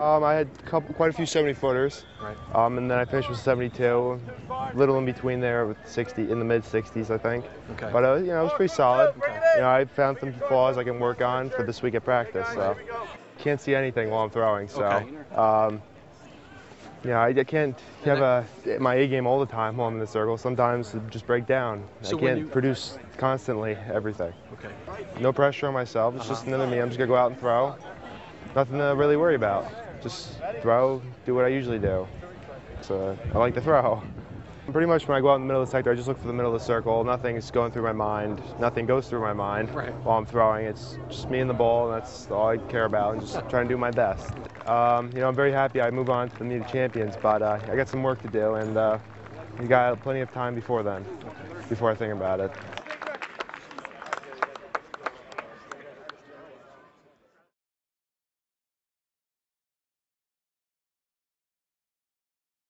Um, I had couple, quite a few 70 footers, Right. um, and then I finished with 72, little in between there with 60, in the mid 60s, I think. Okay. But uh, you know, it was pretty solid. You know, I found some flaws I can work on for this week at practice. So can't see anything while I'm throwing. So. Okay. Um, yeah, I, I can't have a, my A game all the time while I'm in the circle. Sometimes it just break down. So I can't you- produce constantly everything. Okay. No pressure on myself. It's just another me. I'm just gonna go out and throw. Nothing to really worry about. Just throw, do what I usually do. So I like to throw. Pretty much when I go out in the middle of the sector, I just look for the middle of the circle. Nothing's going through my mind. Nothing goes through my mind Right. while I'm throwing. It's just me and the ball, and that's all I care about, and just trying to do my best. Um, you know, I'm very happy I move on to the Meet of Champions, but uh, I got some work to do, and uh, we got plenty of time before then, before I think about it.